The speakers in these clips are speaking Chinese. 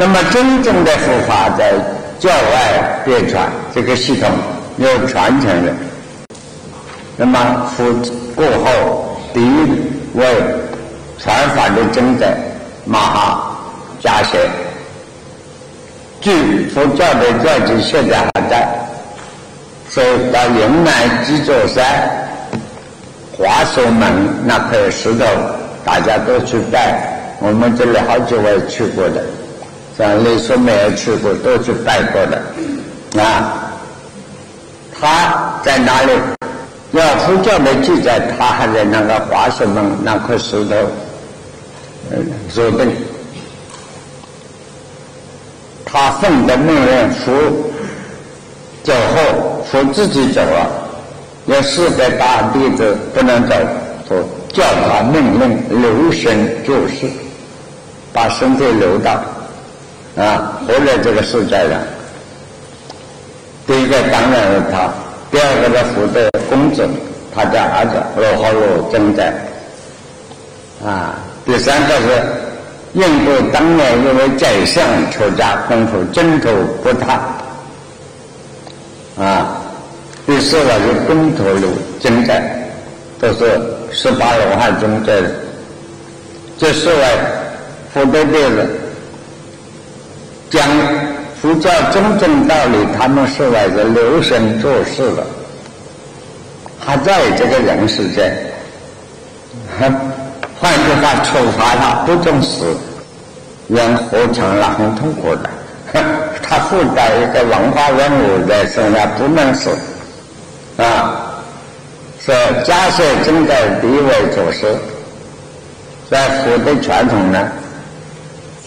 那么真正的佛法在教外别传这个系统有传承人。那么佛过后第一位传法的真者马哈迦叶，据佛教的传记现在还在，所以到云南基座山华首门那块石头，大家都去拜，我们这里好几位去过的。像你说没有去过，都去拜过的。啊，他在哪里？要佛教的记载，他还在那个华首门那块石头，嗯，坐定。他奉的命令，佛走后，佛自己走了，有四个大弟子不能走，佛叫他命令留神做事，把身体留到。啊，活在这个世界上，第一个当然是他，第二个是福的公正，他家儿子罗哈罗真在，啊，第三个是印度当年因为宰相出家功夫征途不塌，啊，第四个是东陀罗真在，都是十八罗汉中在的，这四位福德弟子。讲佛教真正道理，他们是为了留神做事的，还在这个人世间。换句话，处罚他不重视，人活成了很痛苦的。他附带一个文化任务在身上，不能死啊。说迦叶真的第一位祖师，在佛的传统呢。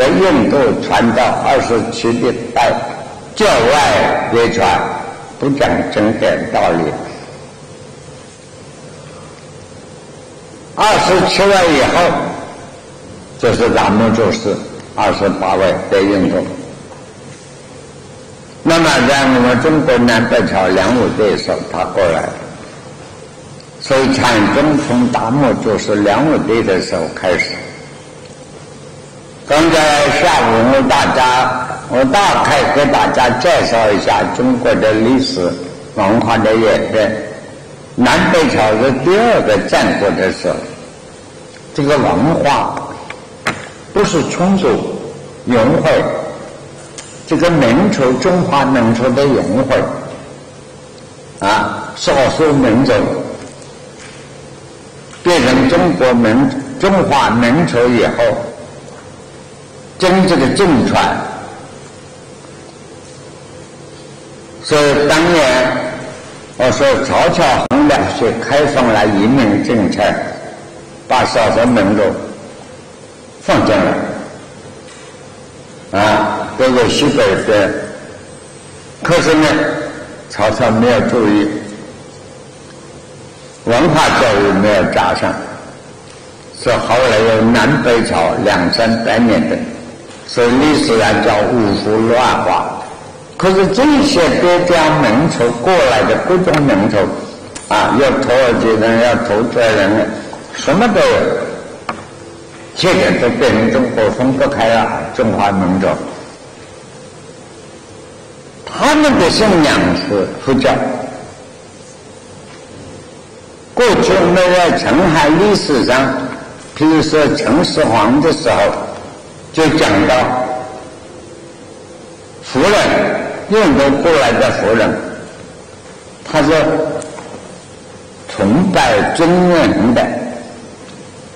在印度传到二十七的代，教外别传，不讲经典道理。二十七位以后，就是达摩祖师，二十八位在印度。那么在我们中国南北朝梁武帝的时候，他过来，所以禅宗从达摩祖师、梁武帝的时候开始。刚才下午我大家，我大概给大家介绍一下中国的历史文化的演变。南北朝是第二个战国的时候，这个文化不是充足融汇，这个民族中华民族的融汇啊，少数民族变成中国民中华民族以后。真正的正传，所以当年我说曹操衡量是开放了移民政策，把少数民族放进来，啊，这个西北的，可是呢，曹操没有注意，文化教育没有加上，是后来有南北朝两三百年的。所以历史上叫五胡乱华，可是这些国家民族过来的各种民族，啊，要土耳其人，要土著人，什么都有，现在都变成中国分不开了。中华民族，他们的信仰是佛教。过去我们在陈汉历史上，譬如说秦始皇的时候。就讲到夫人，印度过来的夫人，他是崇拜真人的，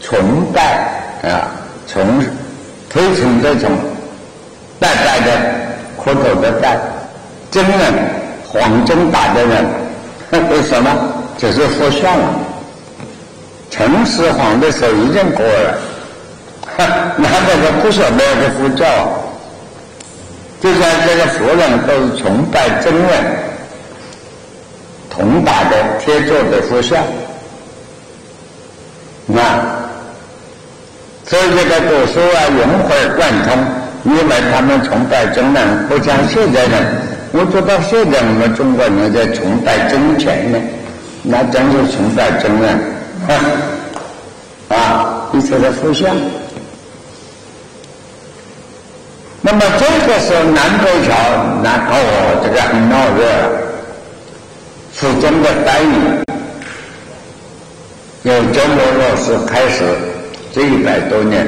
崇拜啊，崇推崇这种拜拜的磕头的拜，真人黄真打的人，为什么？这是佛像。陈始皇的时候已经过了了。难道说不晓得这佛教？就像这个佛人都是崇拜真人，铜打的贴做的佛像，那所以这个古书啊融会贯通，因为他们崇拜真人，不像现在人。我知道现在我们中国人在崇拜真钱呢，那真是崇拜真人，啊，一说的佛像。那么这个时候南北朝南哦，这个很闹热，附中的单语由中国老师开始这一百多年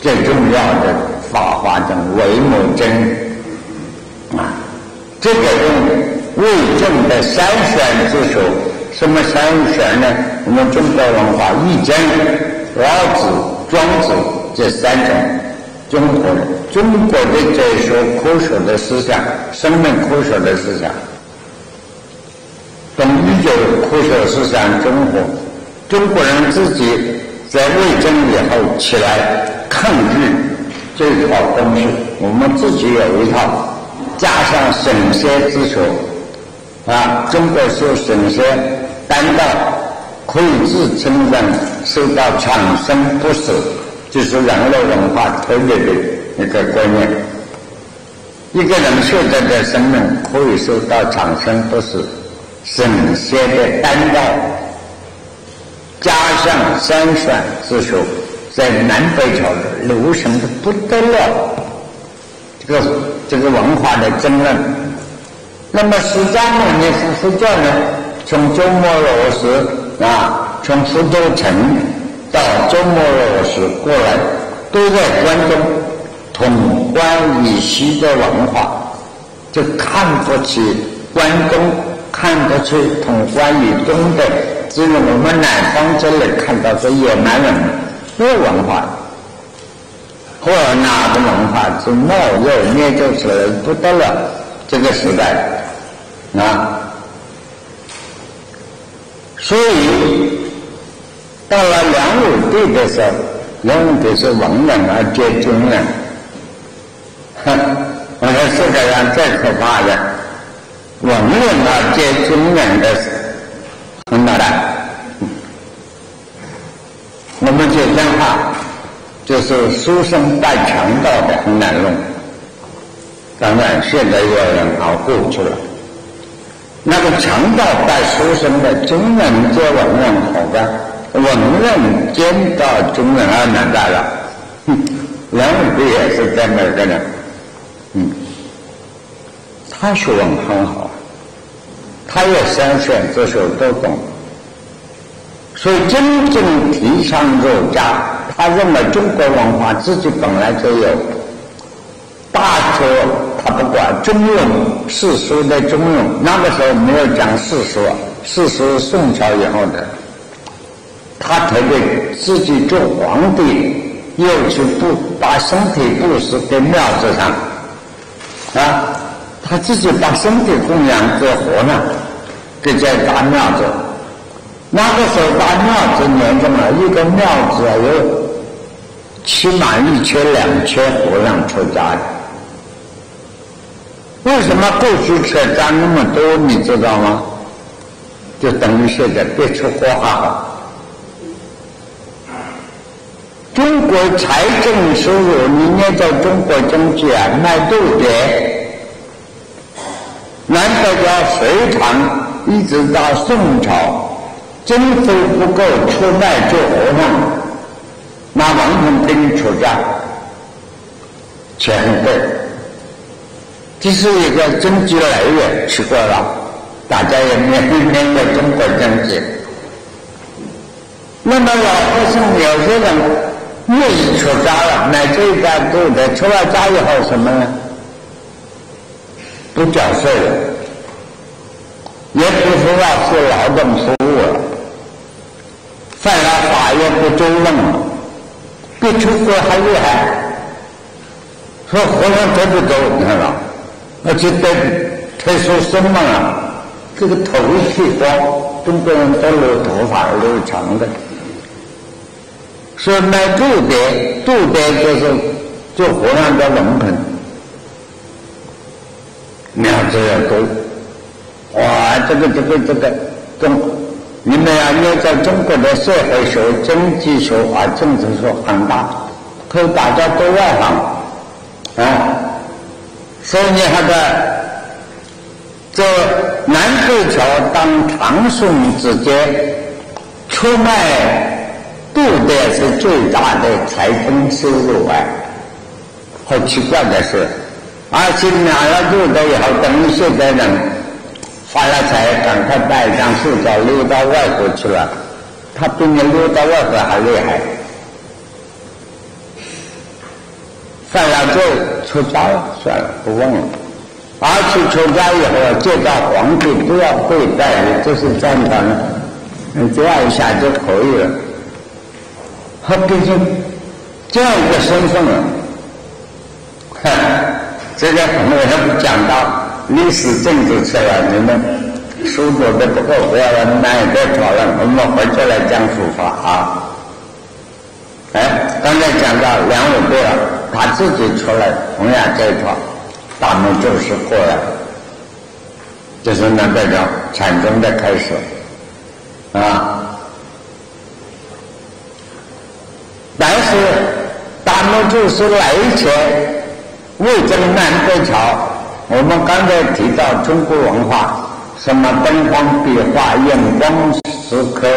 最重要的法华经为母经啊，这个用魏晋的三选之首，什么三选呢？我们中国文化易经、老子、庄子这三种中国人。中国的哲学科学的思想，生命科学的思想，等宇宙科学思想中和，中国人自己在魏征以后起来抗拒这套东西，我们自己有一套，加上神仙之学，啊，中国说神仙单道可以自称人受到长生不死，就是人类文化特别的。一个观念，一个人现在的生命可以受到长生不死、神仙的担当，加上三选之学，在南北朝流行的不得了，这个这个文化的争论。那么释迦牟尼佛佛教呢，从鸠摩罗什啊，从福州城到周末时过来，都在关中。统关以西的文化，就看不起关东，看不起统关以东的，只有我们南方这里看到这野蛮人这文化，或哪个文化是冒热捏就起来不得了，这个时代啊，所以到了梁武帝的时候，梁武帝是文人而接军人。我说世界上最可怕的，文人啊接中人的很难的。我们这讲话就是书生带强盗的很难弄。当然现在有人熬过去了。那个强盗带书生的中人接文人好的吧？文人见到中人啊难大了。哼，梁武帝也是这么个人。嗯，他学问很好，他也三选这首都懂，所以真正提倡儒家，他认为中国文化自己本来就有大学，他不管中庸世俗的中庸，那个时候没有讲世俗，世俗宋朝以后的，他特别自己做皇帝，又去布把身体布施给庙子上。啊，他自己把身体供养给和尚，给在大庙子。那个时候大庙子年什么？一个庙子啊，有起码一千两千和尚出家的。为什么过去出家那么多？你知道吗？就等于现在别出火哈。中国财政收入，你念在中国经济啊，卖豆的，难得叫隋唐一直到宋朝，经费不够出卖做和尚，拿王统给你出战，钱很贵，这是一个经济来源，奇怪了，大家也面面对中国经济，那么老百姓有些人。愿意出家了，买这一家都得出了家以后什么呢？不缴税了，也不是要付劳动服务了，犯了法也不追问了，比出国还厉害。说和尚走不走？你看吧，而且得他说什么啊，这个头剃光，中国人都留头发留长的。说卖布袋，布袋就是做和尚的龙盆，苗子要多。哇，这个这个这个中，你们啊，要在中国的社会学、经济学啊、政治学很大，可大家都外行啊。所以你看的，这南北朝当唐宋之间出卖。布袋是最大的财政收入啊！好奇怪的是，而且拿了路的以后，等于现在人发了财，赶快带上护照溜到外国去了。他比你溜到外国还厉害。犯了罪出家了，算了，不问了。而且出家以后见到皇帝都要跪拜，这是正常的，你这样一下就可以了。他毕竟这样一个身份啊，这个我们讲到历史政治去了，你们书读的不够，不要了，那也别讨论，我们回去来讲书法啊。哎，刚才讲到梁武帝了，他自己出来弘扬这一套。大幕就是过来，就是那代表禅宗的开始啊。但是他们就是来前，魏征南北朝，我们刚才提到中国文化，什么东方壁画、眼光石刻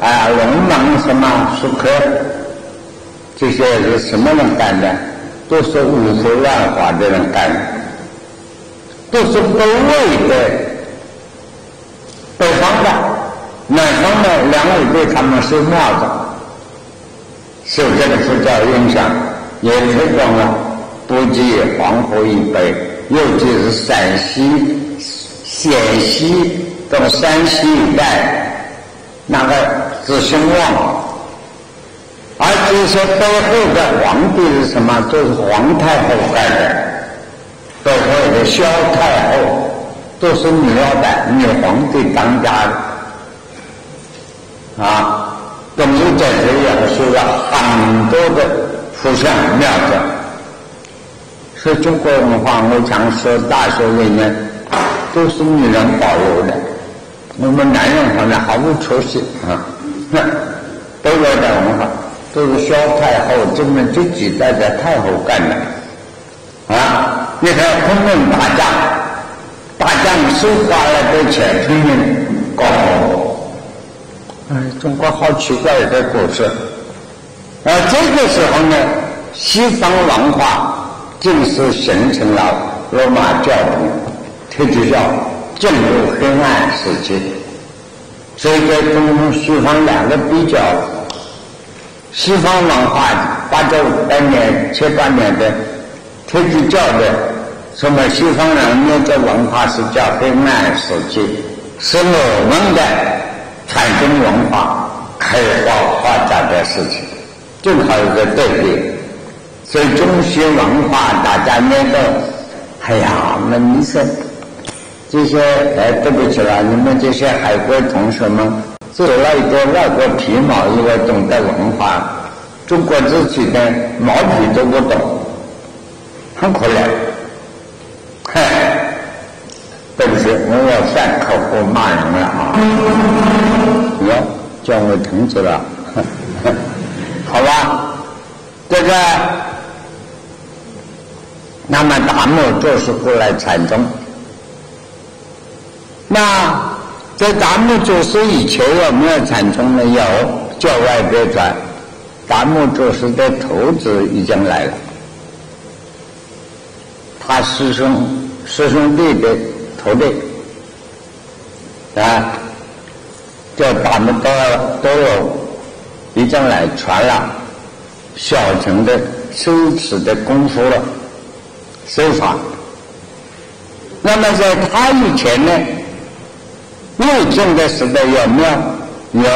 啊、龙门什么石刻，这些是什么人干的？都是五胡乱华的人干的。都是北魏的北方的，南方的两武对他们是庙子，受这个佛教影响，也推广了不及黄河以北，尤其是陕西、陕西到山西一带，那个子兴旺。而这些背后的皇帝是什么？都是皇太后干的。背后的萧太后都是女老板、女皇帝当家的啊，都有在这样修了很多的佛像庙子。是中国文化，我常说大学里面都是女人保留的，我们男人好像毫无出息啊。都有点文化，都是萧太后这么这几代的太后干的啊。你看昆仑大将，大将收花了的钱，昆仑搞哎，中国好奇怪的故事。而这个时候呢，西方文化正式形成了罗马教徒，特别叫进入黑暗时期。所以在中西方两个比较，西方文化八九百年、七八年的。天主教的，什么西方人那个文化是叫黑暗时期，是我们的传统文化开花发展的事情，正好一个对比。所以中西文化大家那个，哎呀，那你说这些哎，对不起了，你们这些海归同学们，做了一个外国皮毛，以为懂得文化，中国自己的毛皮都不懂。很可怜，嗨，对不起，我要上客户骂人了啊！哟，叫我停止了，好吧？这个，那么达摩就是过来禅宗。那在达摩祖师以前有没有禅宗呢？有，教外别传，达摩祖师的徒子已经来了。他师兄师兄弟的徒弟啊，叫他们都都有已经来传了小乘的修持的功夫了，手法。那么在他以前呢，魏晋的时代有没有？有，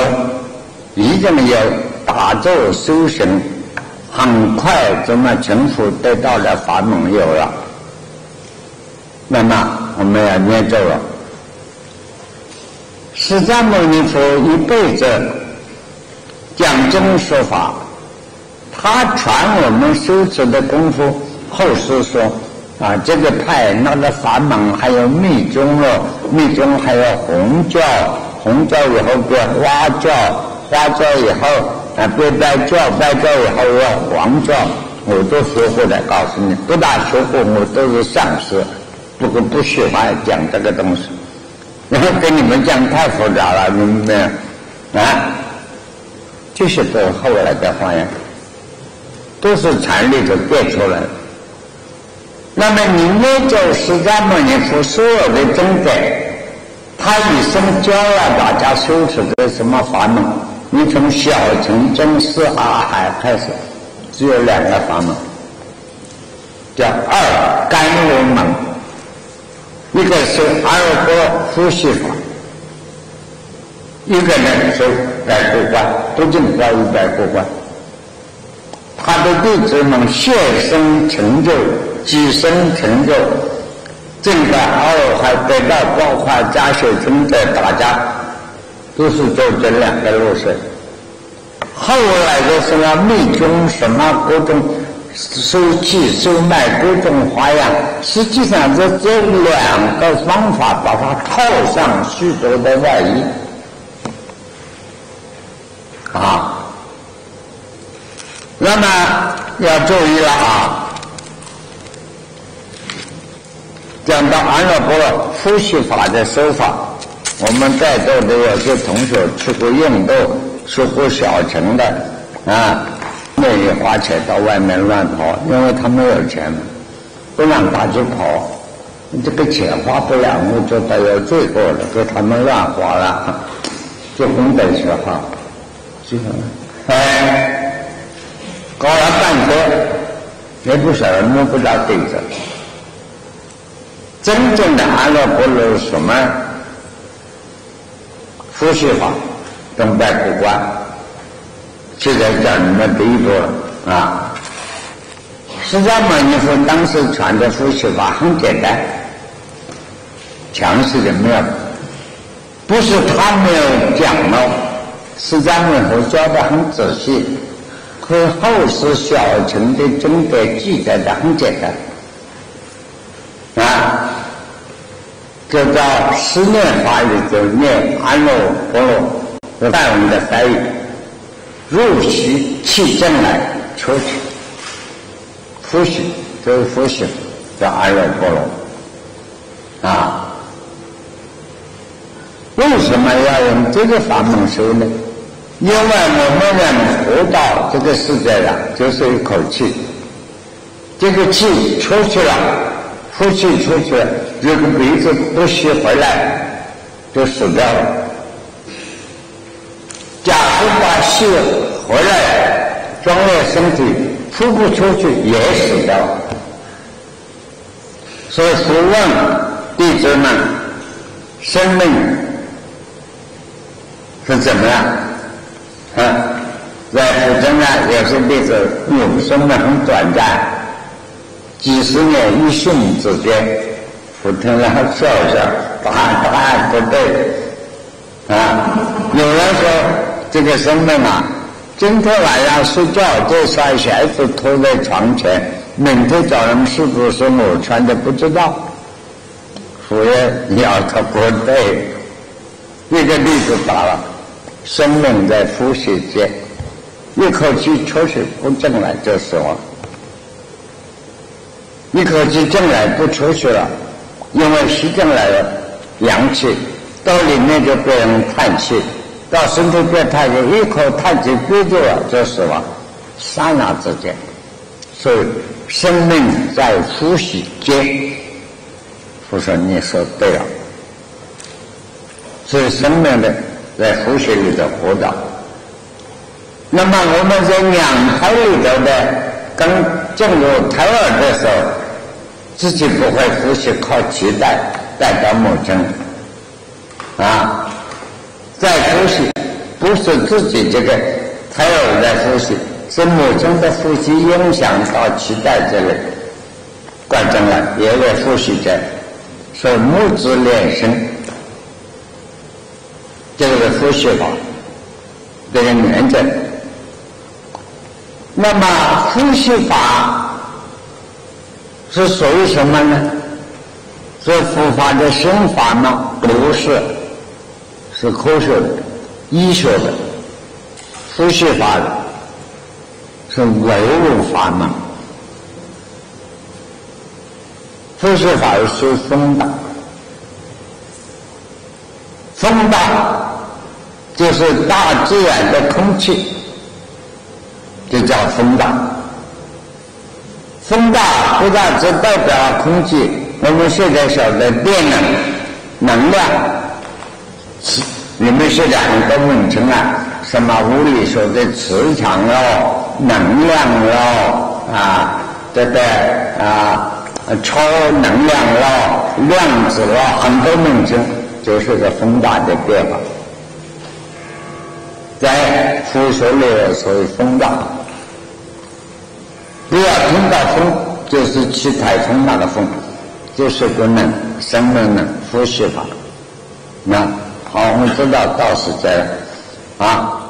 已经有打坐修行，很快怎么成佛得到了法门有了。那么我们要念咒了。释迦牟尼佛一辈子讲经说法，他传我们修持的功夫。后世说啊，这个派那个法门还有密宗了，密宗还有红教，红教以后变花教，花教以后啊变白教，白教以后要黄教，我都学过的。告诉你，不大学过，我都是上师。不过不喜欢讲这个东西，然后跟你们讲太复杂了，你们？啊，这些都是后来的话呀，都是禅里头变出来的。那么你念着释迦牟尼佛所有的正德，他一生教了大家修持的什么法门？你从小乘中四阿海开始，只有两个法门，叫二甘露门，一个是阿罗波呼吸法，一个呢是百过关，不仅要一百过关。他的弟子们现身成就，几生成就，正在阿罗汉得到包括加学中的大家。都是走这两个路线。后来的什么密宗，什么各种收气、收卖、各种花样，实际上是这两个方法把它套上许多的外衣啊。那么要注意了啊，讲到安乐波呼吸法的手法。我们在座的有些同学去过印度，去过小城的啊，愿意花钱到外面乱跑，因为他没有钱，不让他去跑，这个钱花不了，我就得有罪过了，给他们乱花了，就功德学花，是？哎，搞了半天，也不晓得摸不着对子。真正的阿罗波罗什么？呼吸法，动脉不关。现在讲你们第一步了啊！释迦牟尼佛当时传的呼吸法很简单，强势的没有，不是他没有讲了，释迦牟尼佛教的很仔细，和后世小乘的经典记载的很简单啊。就叫十念法语，就念安乐波罗，带我们的翻译，入息气正来，出去呼吸，就是呼吸，叫安乐波罗啊。为什么要用这个法门修呢？因为我们人活到这个世界上，就是一口气，这个气出去了。呼气出去，这个鼻子不吸回来，就死掉了。假如把气回来装在身体，呼不出去也死掉。所以说问弟子们，生命是怎么样？啊，在古中呢，有些弟子永生的很短暂。几十年一瞬之间，不停然后笑笑，答案答案不对啊！有人说这个生命啊，今天晚上睡觉这双鞋子拖在床前，明天早上是不是我穿的不知道？所以要他不对。那个例子打了，生命在呼吸间，一口气出去不进来就死亡。一口气进来不出去了，因为吸进来了阳气到里面就变成叹气，到身体变叹气，一口叹气憋住了就死亡，刹那之间。所以生命在呼吸间。我说你说对了，所以生命的在呼吸里头活着。那么我们在两胎里头的刚进入胎儿的时候。自己不会呼吸，靠脐带带到母亲啊，在呼吸，不是自己这个胎儿在呼吸，是母亲的呼吸影响到脐带这里，关键了也在呼吸着，所以母子连生，这个是呼吸法，这个原则。那么呼吸法。是属于什么呢？是佛法的心法吗？不是，是科学的、医学的、呼吸法的，是唯物法门。呼吸法是松的，风的，就是大自然的空气，就叫风大。风大不大只代表空气，我们现在晓得电能、能量，你们现在很多名称啊，什么物理说的磁场喽、能量喽啊，对不对啊？超能量喽、量子喽，很多名称，就是个风大的变化。在佛说里所谓风大，不要听到风，就是气太冲那个风，就是个能，生命的，呼吸法。那好，我们知道道是在啊。